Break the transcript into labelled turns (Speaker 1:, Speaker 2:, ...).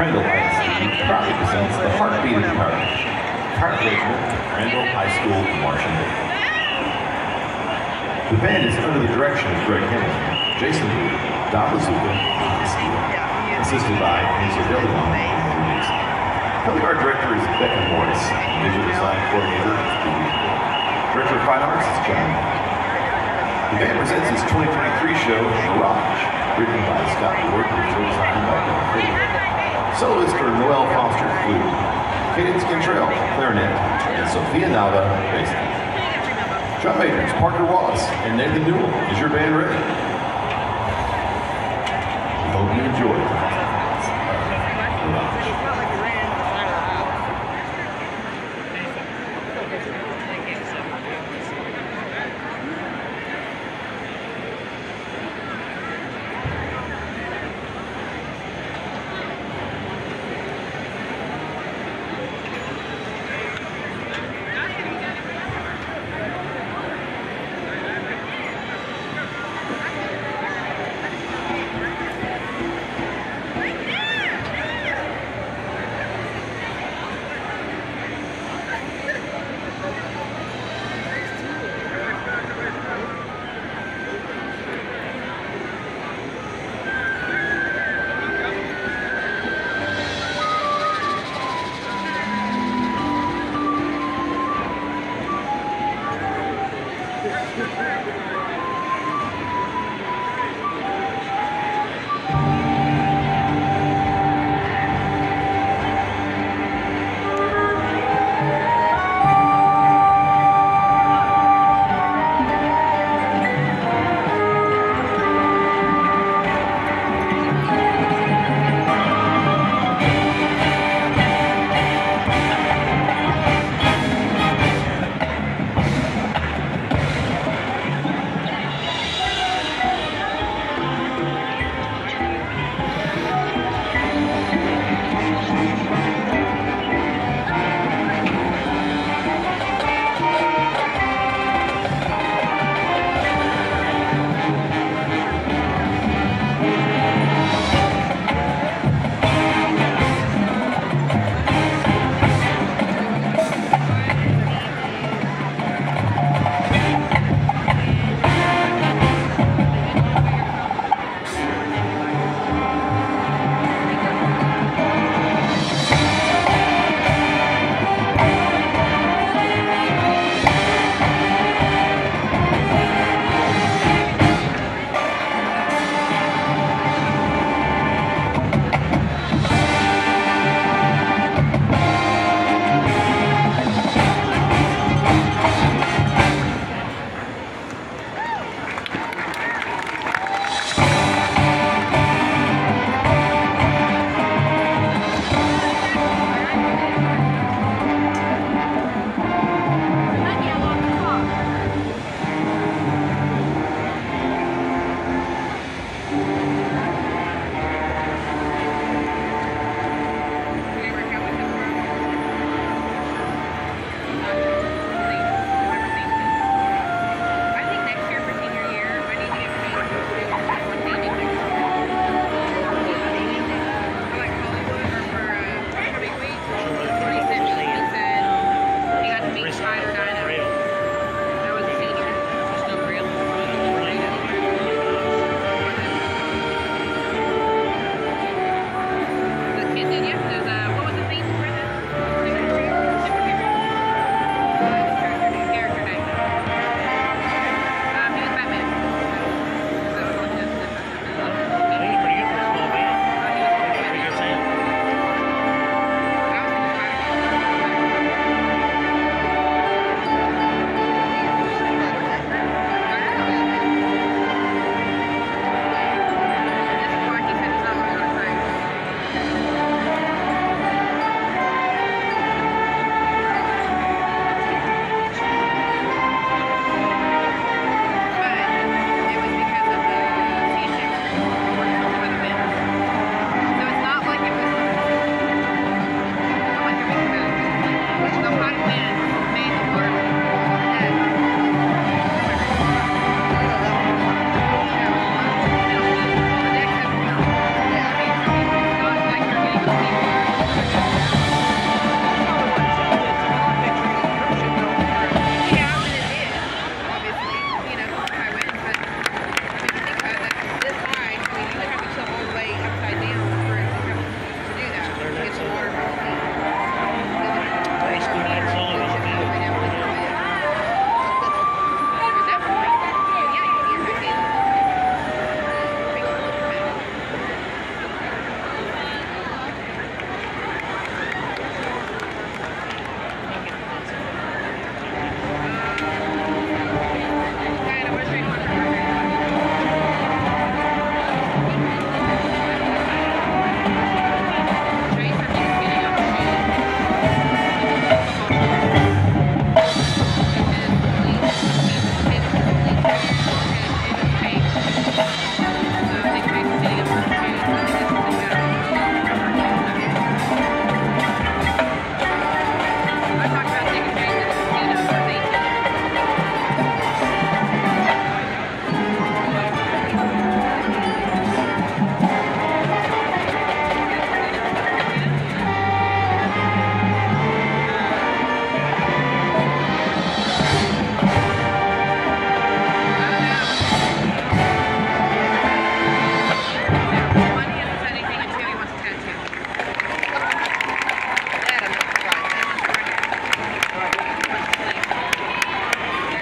Speaker 1: Crandall ISD proudly presents the Heartbeat of Courage, Heart Regiment, Crandall High School, marching band. The band is under the direction of Greg Hamilton, Jason Lee, Don Steve, assisted by Hazel Deleon and Henry Dixon. Color Art Director is Becca Morris, Visual Design Coordinator is Judy Director of Fine Arts is John. The band presents its 2023 show, Mirage, written by Scott Ward, Ben Cleveland. Soloist are Noel Foster, flute, Cadence Cantrell, clarinet, and Sophia Nava, bass. Drum majors Parker Wallace and Nathan Newell. Is your band ready?